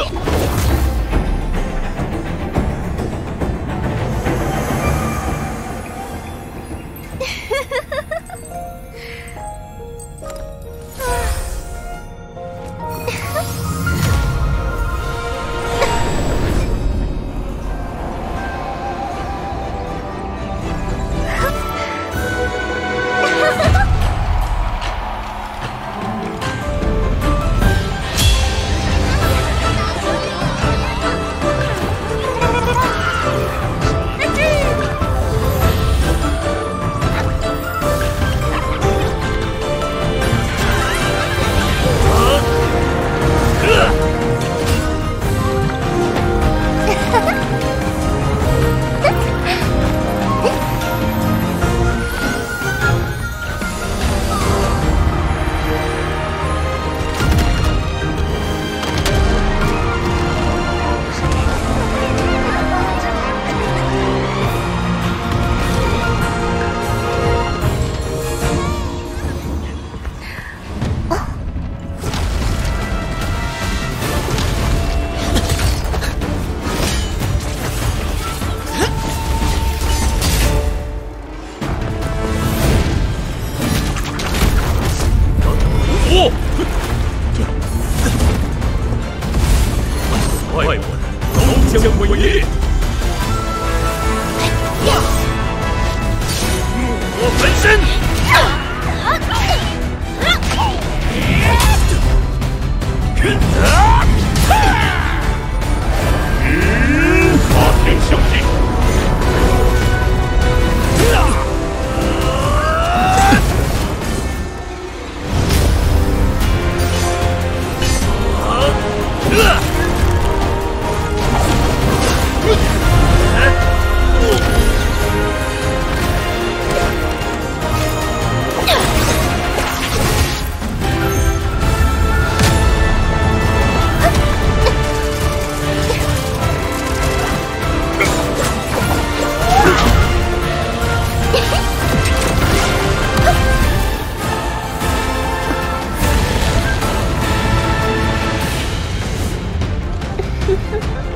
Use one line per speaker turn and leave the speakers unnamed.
了。将我灭！
Ha ha ha!